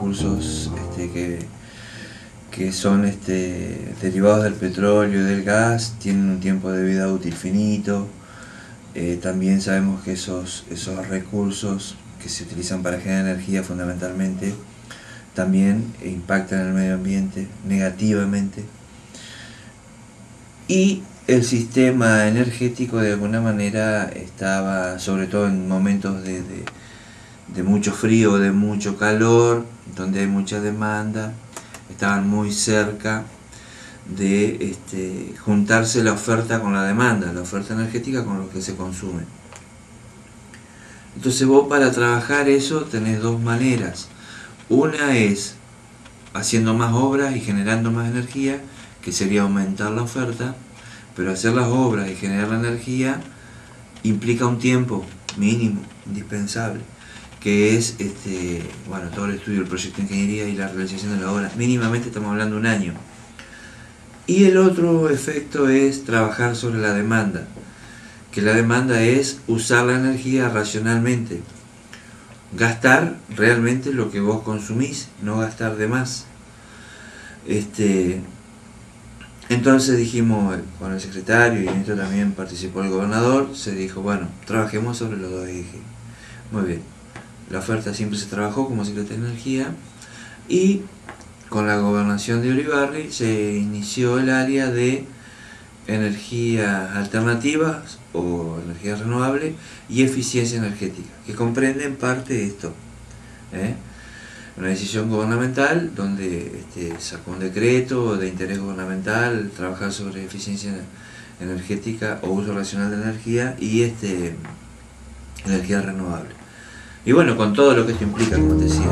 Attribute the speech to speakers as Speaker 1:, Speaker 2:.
Speaker 1: recursos este, que, que son este, derivados del petróleo y del gas tienen un tiempo de vida útil finito. Eh, también sabemos que esos, esos recursos que se utilizan para generar energía fundamentalmente también impactan en el medio ambiente negativamente. Y el sistema energético de alguna manera estaba, sobre todo en momentos de, mucho frío, de mucho calor, donde hay mucha demanda, estaban muy cerca de este, juntarse la oferta con la demanda, la oferta energética con lo que se consume. Entonces vos para trabajar eso tenés dos maneras. Una es haciendo más obras y generando más energía, que sería aumentar la oferta, pero hacer las obras y generar la energía implica un tiempo mínimo, indispensable, que es este, bueno, todo el estudio del proyecto de ingeniería y la realización de la obra. Mínimamente estamos hablando de un año. Y el otro efecto es trabajar sobre la demanda, que la demanda es usar la energía racionalmente, gastar realmente lo que vos consumís, no gastar de más. Este, entonces dijimos con el secretario y en esto también participó el gobernador, se dijo, bueno, trabajemos sobre los dos ejes. Muy bien, la oferta siempre se trabajó como Secretaría de Energía y con la gobernación de Uribarri se inició el área de energías alternativas o energías renovables y eficiencia energética, que comprende en parte esto. ¿eh? Una decisión gubernamental donde este, sacó un decreto de interés gubernamental, trabajar sobre eficiencia energética o uso racional de energía y este, energía renovable. Y bueno, con todo lo que esto implica, como decía.